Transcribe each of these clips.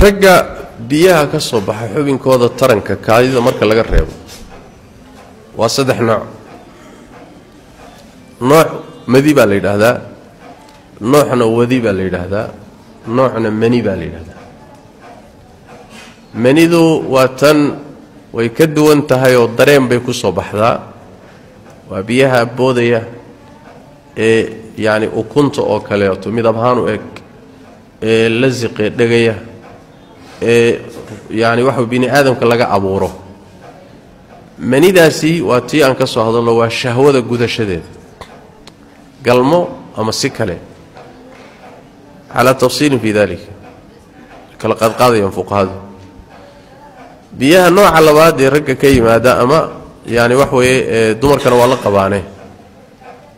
ragga biyaha ka soo baxa xubinkooda taranka kaadida marka laga reebo. Waa saddex nooc. Nooc madi baa la yidhaahdaa. Noocna wadi baa la yidhaahdaa. Noocna mani baa la yidhaahdaa. Manidu waa tan way ka duwan tahay oo dareen bay ku soo baxdaa. Waa biyaha boodaya ee yacni ukunta oo kaleeto midab ahaan u eg ee lasiqee dhegaya ee yacni waxa bini aadamka laga abuuro manidaasi waa tii aan ka soo hadalno waa shahwada gudashadeeda galmo ama si kale calaa tafsiilin fii dalik kala qaadqaadayaan fuqahadu biyaha nooca labaad ee ragga ka yimaada ama yani wax weeye ee dumarkana waa la qabaane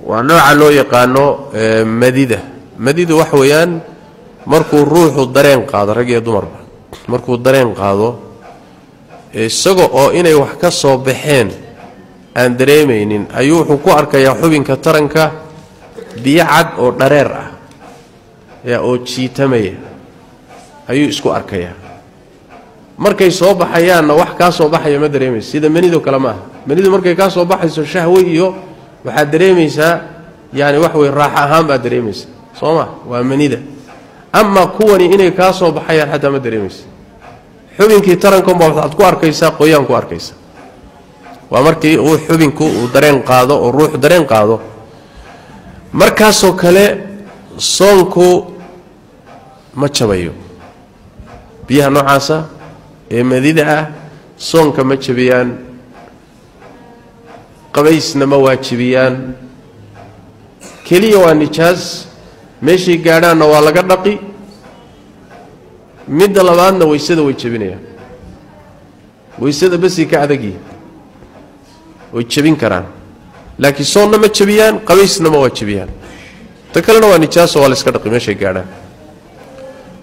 waa nooca loo yaqaano madida madidu waxa weeyaan markuu ruuxu dareen qaado rag iyo dumarba markuu dareen qaado isaga oo inay wax ka soo baxeen aan dareemaynin ayuu wuxuu ku arkayaa xubinka taranka biyo cad oo dhareer ah oo jiitamaya ayuu isku arkayaa. Markay soo baxayaanna wax kaa soo baxaya ma dareemaysa sida manido kale maaha. Manidu markay kaa soo baxayso shahwe iyo waxaad dareemaysaa yani wax wey raaxa ahaan baad dareemaysa. Soo ma? Waa manida amaa kuwani inay kaa soo baxayaan xataa ma dareemaysa xubinkii tarankanba waxaad ku arkaysaa qoyaan ku arkaysa waa markii uu xubinku uu dareen qaado oo ruuxu dareen qaado. Markaasoo kale soonku ma jabayo. Biyaha noocaasa ee madida ah soonka ma jabiyaan. Qabaysna ma waajibiyaan. Keliya waa nijaas meeshay gaadhaanna waa laga dhaqi. Midda labaadna waysada way jebinayaan waysada basay ka adagyi way jebin karaan. Laakiin soonna ma jebiyaan qabaysna ma waa jebiyaan ta kalena waa nijaaso waa la iska dhaqi meeshay gaadhaan.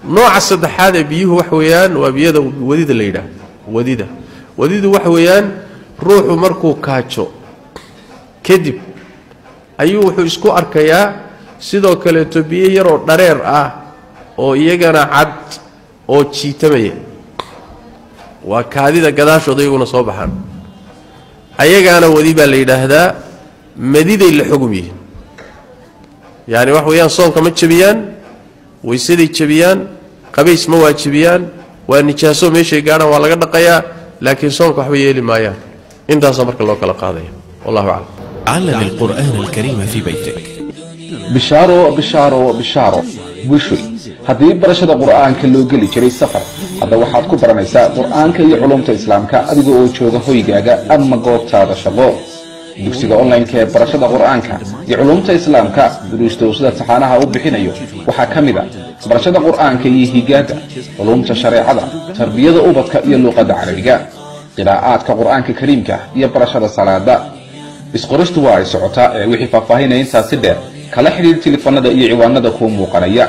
Nooca saddexaad ee biyuhu waxa weeyaan waa biyada wadida la yidhaah wadida. Wadidu waxa weeyaan ruuxu markuu kaajo kadib ayuu wuxuu isku arkayaa sidoo kaleeto biyo yaroo dhareer ah oo iyagana cad oo jiitamaya waa kaadida gadaashooda iyaguna soo baxaan ayagaana wadi baa la yidhaahdaa madiday la xugum yihiin yacani wax weeyaan soonka ma jebiyaan waysaday jebiyaan qabays ma waajibiyaan waa nijaaso meeshay gaadhaan waa laga dhaqayaa laakiin soonka waxba yeeli maayaan intaasaa marka loo kala qaadaya wallahu aclam علم القرآن الكريم في بيتك bishaaro bishaaro bishaaro bulshoy haddii barashada qur'aanka loo geli jiray safar hadda waxaad ku baranaysaa qur'aanka iyo culumta islaamka adiga oo jooga hoygaaga ama goobtaada shaqo. Dugsiga online-ka ee barashada qur'aanka iyo culumta islaamka duruusta uu sida taxaanaha u bixinayo waxaa ka mid a barashada qur'aanka iyo higaada culumta shareecada tarbiyada ubadka iyo luuqadda carabiga qiraa'aadka qur'aanka kariimka iyo barashada salaada isqoristu waa ay socotaa ee wixii faahfaahinaya intaasi dheer kala xidhiir tilifanada iyo ciwaanada kuu muuqanaya